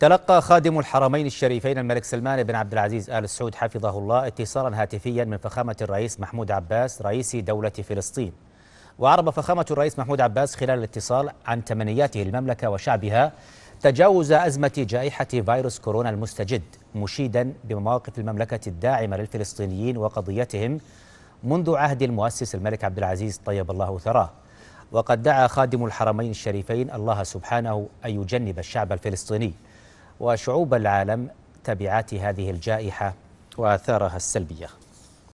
تلقى خادم الحرمين الشريفين الملك سلمان بن عبد العزيز آل سعود حفظه الله اتصالا هاتفيا من فخامة الرئيس محمود عباس رئيس دولة فلسطين. وعرب فخامة الرئيس محمود عباس خلال الاتصال عن تمنياته للمملكة وشعبها تجاوز أزمة جائحة فيروس كورونا المستجد مشيدا بمواقف المملكة الداعمة للفلسطينيين وقضيتهم منذ عهد المؤسس الملك عبد العزيز طيب الله ثراه. وقد دعا خادم الحرمين الشريفين الله سبحانه أن يجنب الشعب الفلسطيني. وشعوب العالم تبعات هذه الجائحة وآثارها السلبية.